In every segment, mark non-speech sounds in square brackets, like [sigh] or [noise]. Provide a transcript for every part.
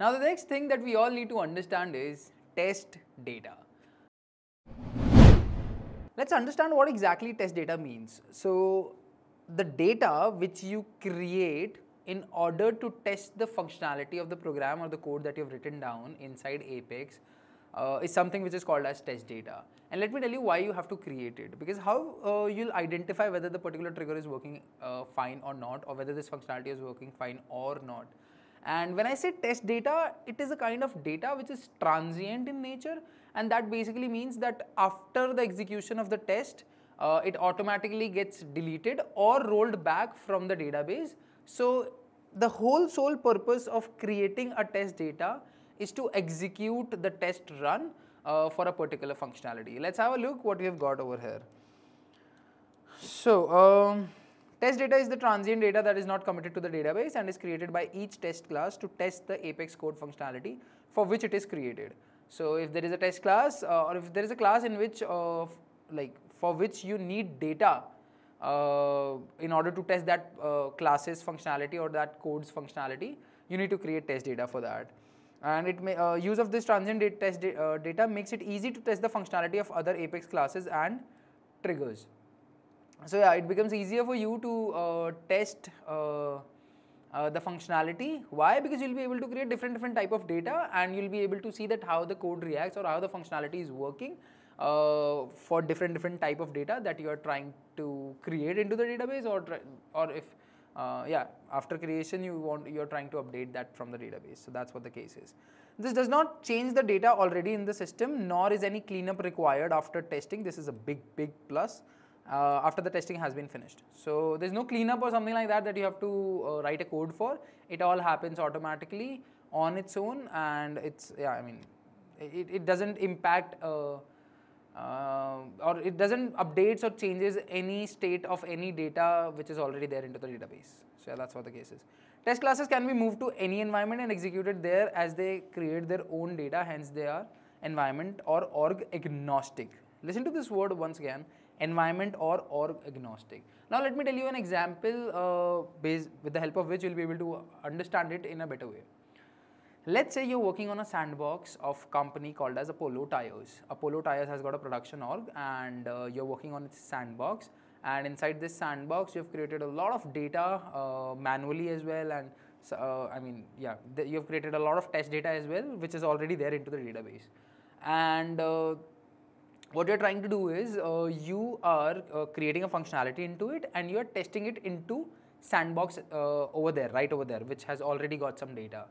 Now the next thing that we all need to understand is test data. Let's understand what exactly test data means. So the data which you create in order to test the functionality of the program or the code that you've written down inside Apex uh, is something which is called as test data. And let me tell you why you have to create it. Because how uh, you'll identify whether the particular trigger is working uh, fine or not, or whether this functionality is working fine or not. And when I say test data, it is a kind of data which is transient in nature, and that basically means that after the execution of the test, uh, it automatically gets deleted or rolled back from the database. So the whole sole purpose of creating a test data is to execute the test run uh, for a particular functionality. Let's have a look what we have got over here. So, um, test data is the transient data that is not committed to the database and is created by each test class to test the Apex code functionality for which it is created. So, if there is a test class uh, or if there is a class in which uh, like for which you need data uh, in order to test that uh, class's functionality or that code's functionality, you need to create test data for that and it may, uh, use of this transient data test da uh, data makes it easy to test the functionality of other Apex classes and triggers. So yeah, it becomes easier for you to uh, test uh, uh, the functionality. Why? Because you'll be able to create different different type of data and you'll be able to see that how the code reacts or how the functionality is working uh, for different different type of data that you are trying to create into the database or or if uh, yeah, after creation you want you're trying to update that from the database. So that's what the case is. This does not change the data already in the system, nor is any cleanup required after testing. This is a big, big plus uh, after the testing has been finished. So there's no cleanup or something like that that you have to uh, write a code for. It all happens automatically on its own, and it's yeah, I mean, it, it doesn't impact. Uh, uh, or it doesn't updates or changes any state of any data which is already there into the database. So yeah, that's what the case is. Test classes can be moved to any environment and executed there as they create their own data, hence they are environment or org agnostic. Listen to this word once again, environment or org agnostic. Now let me tell you an example uh, based, with the help of which you'll be able to understand it in a better way. Let's say you're working on a sandbox of company called as Apollo Tyres. Apollo Tyres has got a production org and uh, you're working on its sandbox and inside this sandbox you've created a lot of data uh, manually as well and uh, I mean yeah you've created a lot of test data as well which is already there into the database and uh, what you're trying to do is uh, you are uh, creating a functionality into it and you're testing it into sandbox over there right over there which has already got some data.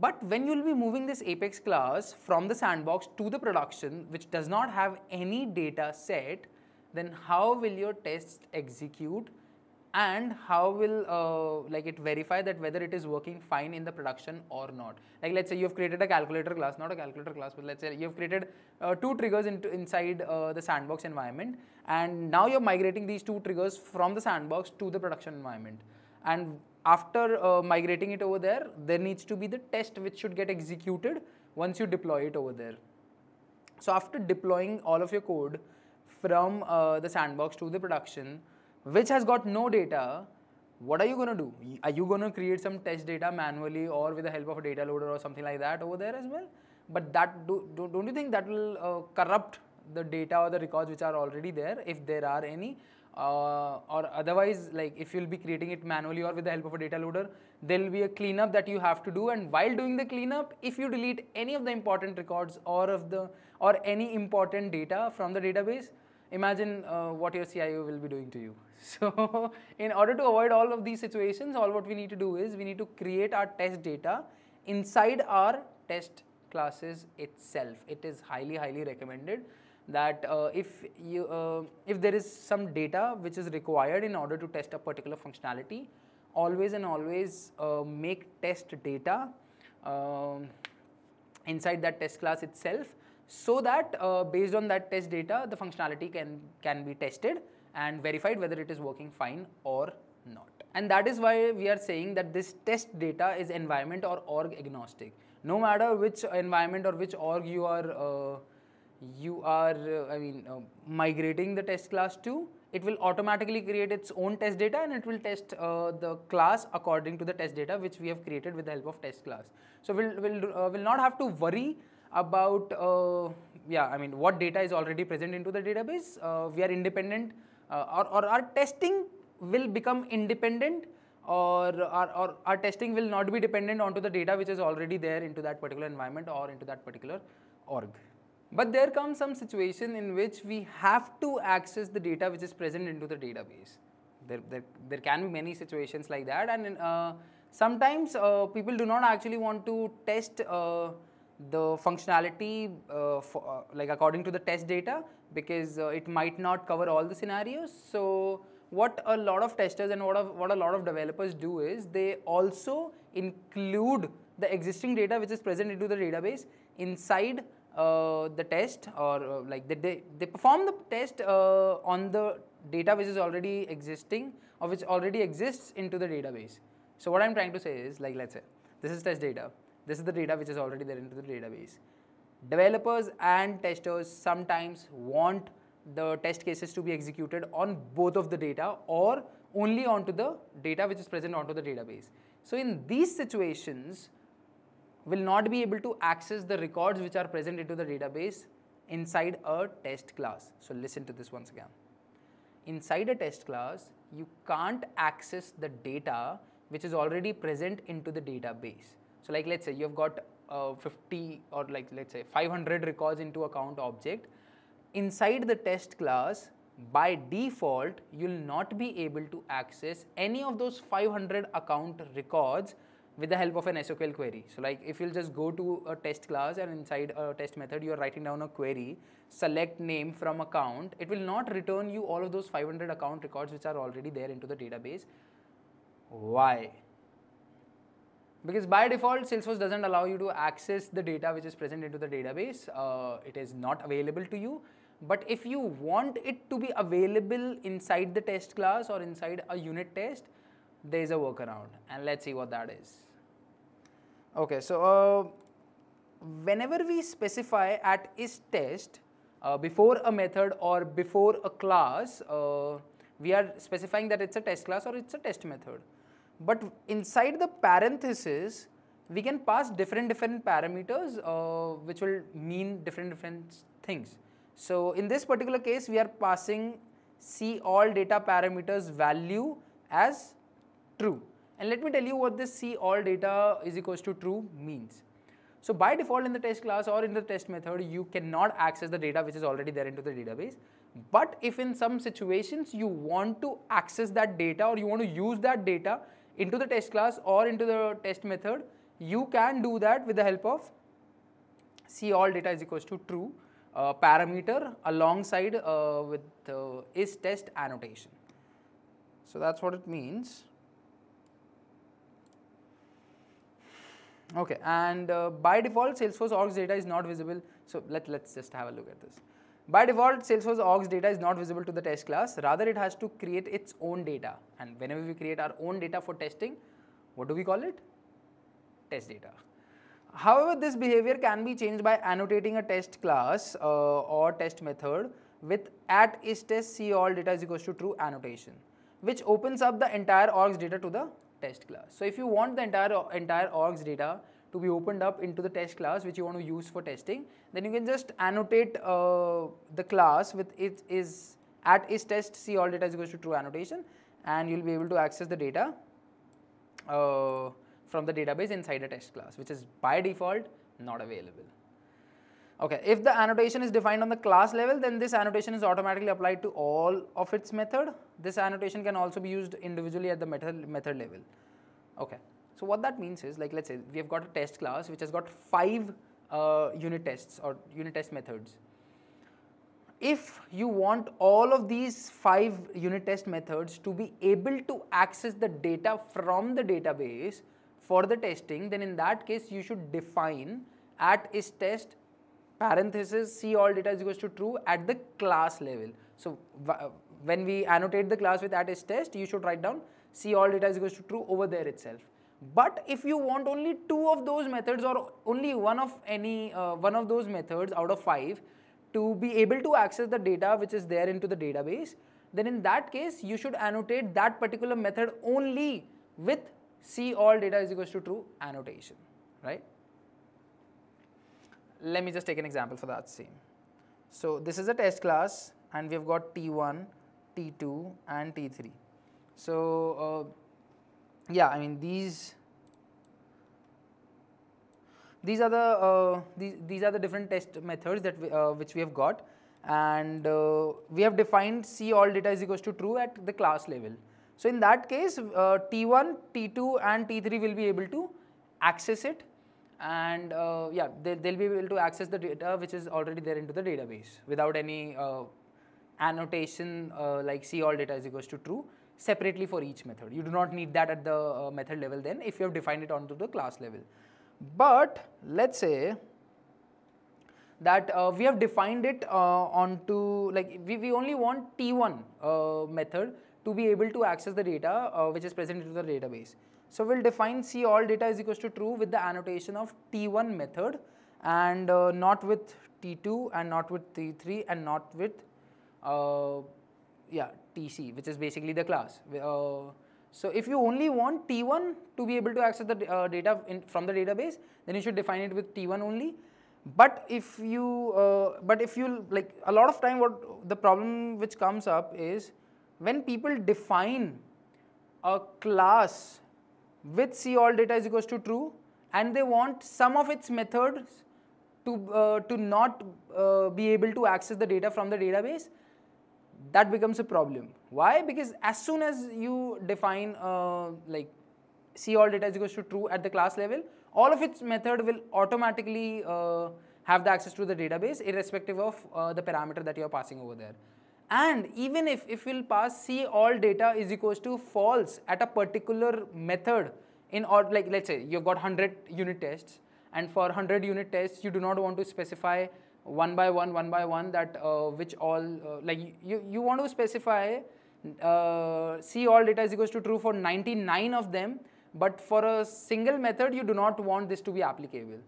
But when you will be moving this Apex class from the sandbox to the production, which does not have any data set, then how will your tests execute and how will uh, like it verify that whether it is working fine in the production or not. Like let's say you've created a calculator class, not a calculator class, but let's say you've created uh, two triggers into inside uh, the sandbox environment and now you're migrating these two triggers from the sandbox to the production environment. And after uh, migrating it over there, there needs to be the test which should get executed once you deploy it over there. So after deploying all of your code from uh, the sandbox to the production, which has got no data, what are you going to do? Are you going to create some test data manually or with the help of a data loader or something like that over there as well? But that do, do, don't you think that will uh, corrupt the data or the records which are already there if there are any uh, or otherwise like if you'll be creating it manually or with the help of a data loader there will be a cleanup that you have to do and while doing the cleanup if you delete any of the important records or of the or any important data from the database imagine uh, what your CIO will be doing to you. [laughs] So in order to avoid all of these situations all what we need to do is we need to create our test data inside our test classes itself. It is highly highly recommended that uh, if you uh, if there is some data which is required in order to test a particular functionality always and always uh, make test data um, inside that test class itself so that uh, based on that test data the functionality can can be tested and verified whether it is working fine or not and that is why we are saying that this test data is environment or org agnostic no matter which environment or which org you are uh, you are, uh, I mean, uh, migrating the test class to, it will automatically create its own test data and it will test uh, the class according to the test data which we have created with the help of test class. So we'll, we'll, uh, we'll not have to worry about, uh, yeah, I mean, what data is already present into the database. Uh, we are independent or, or our testing will become independent or our, or our testing will not be dependent onto the data which is already there into that particular environment or into that particular org. But there comes some situation in which we have to access the data which is present into the database. There, there, there can be many situations like that and uh, sometimes uh, people do not actually want to test uh, the functionality uh, for, uh, like according to the test data because uh, it might not cover all the scenarios. So what a lot of testers and what, of, what a lot of developers do is they also include the existing data which is present into the database inside uh, the test or uh, like they, they perform the test uh, on the data which is already existing or which already exists into the database. So what I'm trying to say is like let's say this is test data, this is the data which is already there into the database. Developers and testers sometimes want the test cases to be executed on both of the data or only onto the data which is present onto the database. So in these situations, will not be able to access the records which are present into the database inside a test class. So listen to this once again. Inside a test class, you can't access the data which is already present into the database. So like let's say you've got uh, 50 or like let's say 500 records into account object. Inside the test class, by default, you'll not be able to access any of those 500 account records with the help of an SQL query. So like if you'll just go to a test class and inside a test method you are writing down a query, select name from account, it will not return you all of those 500 account records which are already there into the database. Why? Because by default Salesforce doesn't allow you to access the data which is present into the database. Uh, it is not available to you. But if you want it to be available inside the test class or inside a unit test, there is a workaround and let's see what that is. Okay, so uh, whenever we specify at is test uh, before a method or before a class, uh, we are specifying that it's a test class or it's a test method. But inside the parenthesis, we can pass different different parameters uh, which will mean different different things. So in this particular case, we are passing see all data parameters value as true. And let me tell you what this see all data is equals to true means. So by default in the test class or in the test method, you cannot access the data which is already there into the database. But if in some situations you want to access that data or you want to use that data into the test class or into the test method, you can do that with the help of see all data is equals to true uh, parameter alongside uh, with uh, is test annotation. So that's what it means. Okay, and uh, by default, Salesforce orgs data is not visible. So let, let's just have a look at this. By default, Salesforce orgs data is not visible to the test class. Rather, it has to create its own data. And whenever we create our own data for testing, what do we call it? Test data. However, this behavior can be changed by annotating a test class uh, or test method with at is test see all data is equals to true annotation, which opens up the entire orgs data to the test class. So if you want the entire, entire orgs data to be opened up into the test class which you want to use for testing, then you can just annotate uh, the class with it is at is test see all data is equals to true annotation and you'll be able to access the data uh, from the database inside a test class which is by default not available. Okay, if the annotation is defined on the class level, then this annotation is automatically applied to all of its method. This annotation can also be used individually at the method, method level. Okay, so what that means is like let's say we have got a test class which has got five uh, unit tests or unit test methods. If you want all of these five unit test methods to be able to access the data from the database for the testing, then in that case you should define at is test parenthesis see all data is equals to true at the class level. So when we annotate the class with at is test, you should write down see all data is equals to true over there itself. But if you want only two of those methods or only one of any uh, one of those methods out of five to be able to access the data which is there into the database, then in that case you should annotate that particular method only with see all data is equals to true annotation, right? Let me just take an example for that same. So this is a test class and we have got T1, T2 and T3. So uh, yeah, I mean these these are the uh, these, these are the different test methods that we, uh, which we have got. And uh, we have defined see all data is equals to true at the class level. So in that case uh, T1, T2 and T3 will be able to access it. And uh, yeah they, will be able to access the data which is already there into the database without any uh, annotation like see all data is equals to true separately for each method. You do not need that at the method level then if you have defined it onto the class level. But let's say that uh, we have defined it uh, onto like we, we only want T1 uh, method to be able to access the data uh, which is present in the database. So we'll define see all data is equals to true with the annotation of T1 method and uh, not with T2 and not with T3 and not with uh, yeah TC which is basically the class. So if you only want T1 to be able to access the uh, data in, from the database, then you should define it with T1 only. But if you, uh, but if you like a lot of time, what the problem which comes up is when people define a class with see all data is equals to true, and they want some of its methods to uh, to not uh, be able to access the data from the database, that becomes a problem. Why? Because as soon as you define uh, like see all data is equals to true at the class level, all of its method will automatically uh, have the access to the database irrespective of uh, the parameter that you are passing over there. And even if, if we'll pass see all data is equals to false at a particular method in or like let's say you've got 100 unit tests and for 100 unit tests you do not want to specify one by one, one by one that uh, which all uh, like you, you want to specify uh, see all data is equals to true for 99 of them but for a single method you do not want this to be applicable.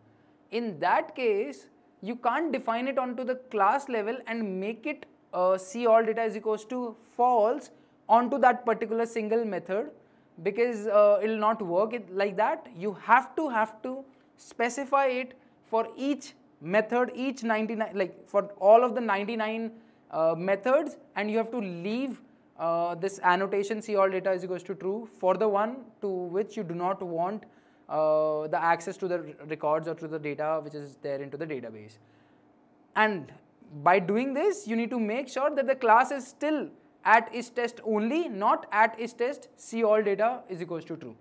In that case you can't define it onto the class level and make it uh, see all data is equals to false onto that particular single method because uh, it will not work it like that. You have to have to specify it for each method each 99 like for all of the 99 uh, methods and you have to leave uh, this annotation see all data is equals to true for the one to which you do not want uh, the access to the records or to the data which is there into the database. And by doing this you need to make sure that the class is still at is test only not at is test see all data is equals to true.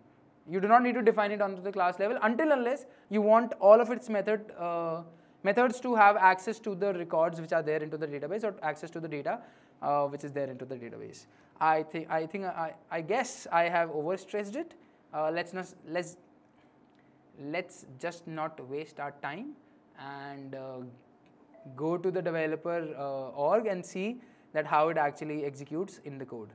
You do not need to define it onto the class level until unless you want all of its method uh, methods to have access to the records which are there into the database or access to the data uh, which is there into the database. I think I think I, I guess I have overstressed it. Uh, let's not let's let's just not waste our time and uh, go to the developer uh, org and see that how it actually executes in the code.